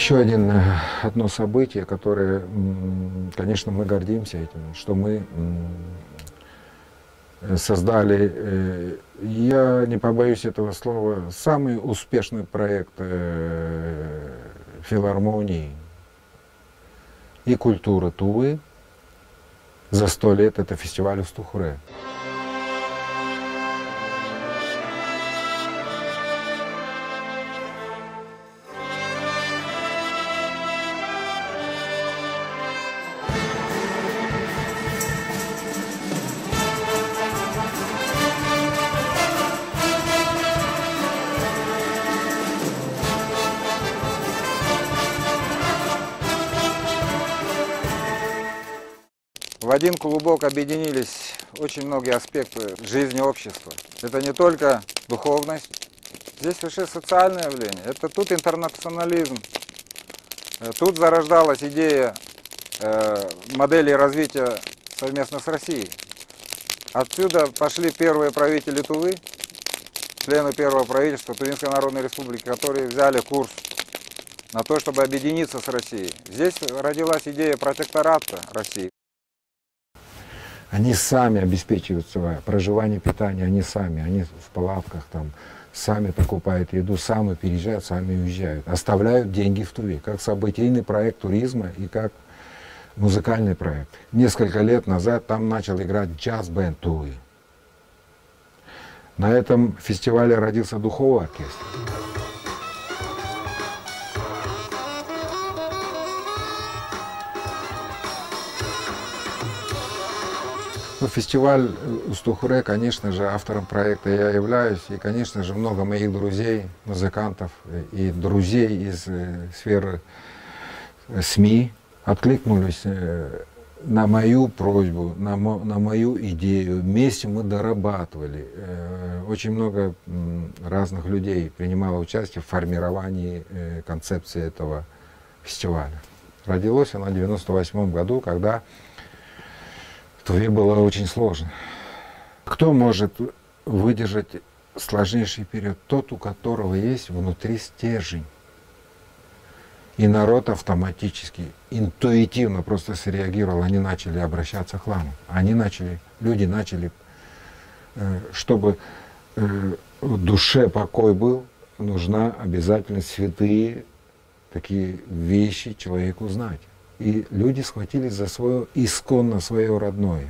Еще один, э, одно событие, которое, конечно, мы гордимся этим, что мы создали, э, я не побоюсь этого слова, самый успешный проект э, филармонии и культуры Тувы за сто лет, это фестиваль Устухуре. В один клубок объединились очень многие аспекты жизни общества. Это не только духовность, здесь вообще социальное явление. Это тут интернационализм. Э, тут зарождалась идея э, модели развития совместно с Россией. Отсюда пошли первые правители Тувы, члены первого правительства Тувинской Народной Республики, которые взяли курс на то, чтобы объединиться с Россией. Здесь родилась идея протектората России. Они сами обеспечивают свое проживание, питание, они сами, они в палатках там, сами покупают еду, сами переезжают, сами уезжают, оставляют деньги в Туве, как событийный проект туризма и как музыкальный проект. Несколько лет назад там начал играть джаз-бенд Тувы. На этом фестивале родился духовый оркестр. Ну, фестиваль Устухуре, конечно же, автором проекта я являюсь. И, конечно же, много моих друзей, музыкантов и друзей из э, сферы э, СМИ откликнулись э, на мою просьбу, на, мо, на мою идею. Вместе мы дорабатывали. Э, очень много э, разных людей принимало участие в формировании э, концепции этого фестиваля. Родилось она в 1998 году, когда Туве было очень сложно. Кто может выдержать сложнейший период? Тот, у которого есть внутри стержень. И народ автоматически, интуитивно просто среагировал. Они начали обращаться к хламу. Они начали, люди начали, э, чтобы э, в душе покой был, нужна обязательно святые такие вещи человеку знать и люди схватились за свое исконно, свое родное.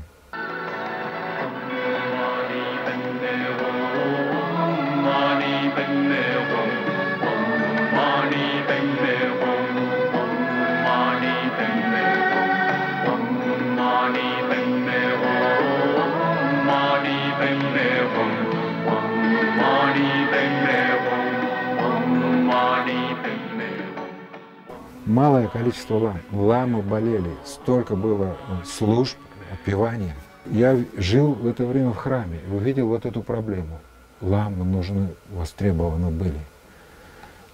Малое количество лам. Ламы болели, столько было э, служб, отпевания. Я жил в это время в храме и увидел вот эту проблему. Ламы нужны, востребованы были.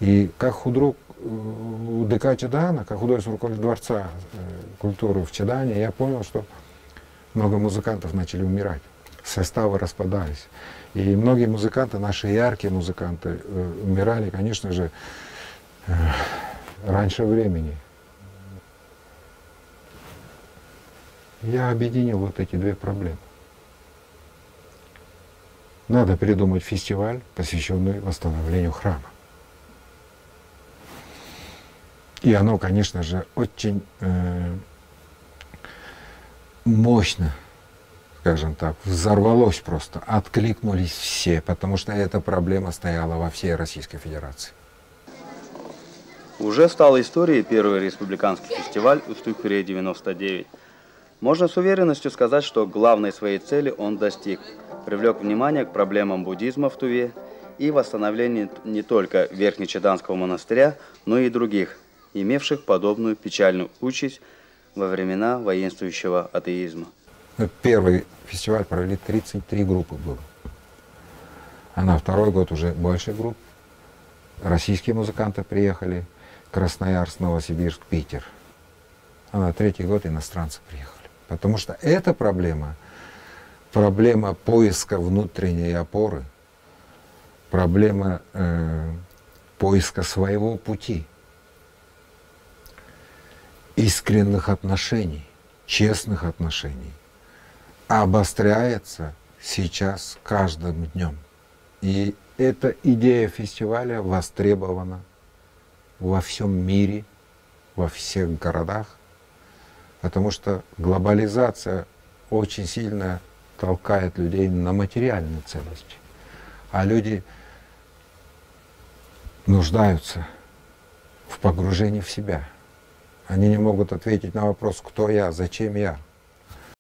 И как худрук э, ДК Чадана, как художественный руководитель Дворца э, культуры в Чадане, я понял, что много музыкантов начали умирать, составы распадались. И многие музыканты, наши яркие музыканты, умирали, конечно же, раньше времени. Я объединил вот эти две проблемы. Надо придумать фестиваль, посвященный восстановлению храма. И оно, конечно же, очень э, мощно, скажем так, взорвалось просто, откликнулись все, потому что эта проблема стояла во всей Российской Федерации. Уже стал историей первый республиканский фестиваль «Устюг-99». Можно с уверенностью сказать, что главной своей цели он достиг. Привлек внимание к проблемам буддизма в Туве и восстановлению не только Верхнечеданского монастыря, но и других, имевших подобную печальную участь во времена воинствующего атеизма. Первый фестиваль провели 33 группы было. А на второй год уже больше групп. Российские музыканты приехали – Красноярск, Новосибирск, Питер. А на третий год иностранцы приехали. Потому что эта проблема, проблема поиска внутренней опоры, проблема э, поиска своего пути. искренних отношений, честных отношений обостряется сейчас каждым днем. И эта идея фестиваля востребована во всем мире, во всех городах, потому что глобализация очень сильно толкает людей на материальные ценности. А люди нуждаются в погружении в себя. Они не могут ответить на вопрос, кто я, зачем я,